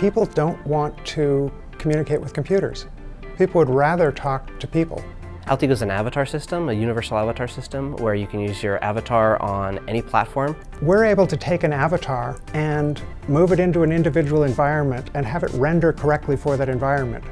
People don't want to communicate with computers. People would rather talk to people. AltEgo is an avatar system, a universal avatar system, where you can use your avatar on any platform. We're able to take an avatar and move it into an individual environment and have it render correctly for that environment.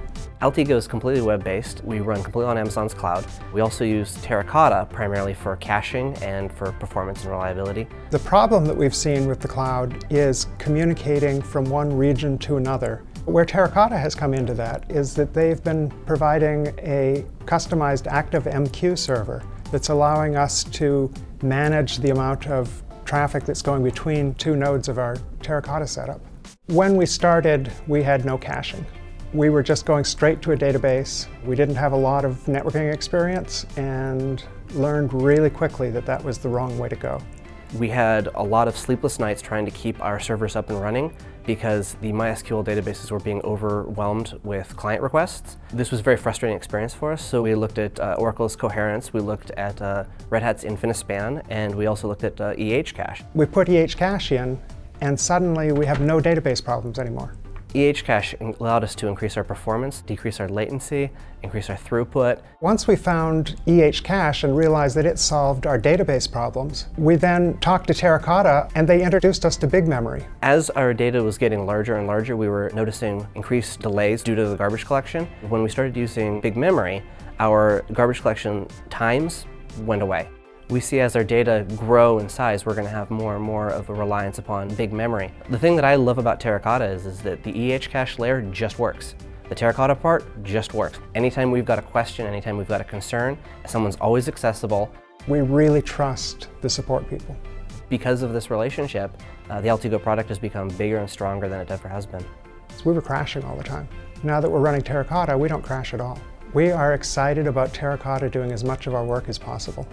AltEgo is completely web-based. We run completely on Amazon's cloud. We also use Terracotta primarily for caching and for performance and reliability. The problem that we've seen with the cloud is communicating from one region to another. Where Terracotta has come into that is that they've been providing a customized ActiveMQ server that's allowing us to manage the amount of traffic that's going between two nodes of our Terracotta setup. When we started, we had no caching. We were just going straight to a database. We didn't have a lot of networking experience and learned really quickly that that was the wrong way to go. We had a lot of sleepless nights trying to keep our servers up and running because the MySQL databases were being overwhelmed with client requests. This was a very frustrating experience for us, so we looked at uh, Oracle's Coherence, we looked at uh, Red Hat's Infinispan, and we also looked at uh, EHCache. We put EHCache in, and suddenly we have no database problems anymore. EHCache allowed us to increase our performance, decrease our latency, increase our throughput. Once we found EH cache and realized that it solved our database problems, we then talked to Terracotta and they introduced us to BigMemory. As our data was getting larger and larger, we were noticing increased delays due to the garbage collection. When we started using BigMemory, our garbage collection times went away. We see as our data grow in size, we're going to have more and more of a reliance upon BigMemory. The thing that I love about Terracotta is, is that the EH cache layer just works. The Terracotta part just works. Anytime we've got a question, anytime we've got a concern, someone's always accessible. We really trust the support people. Because of this relationship, uh, the AltEgo product has become bigger and stronger than it ever has been. So we were crashing all the time. Now that we're running Terracotta, we don't crash at all. We are excited about Terracotta doing as much of our work as possible.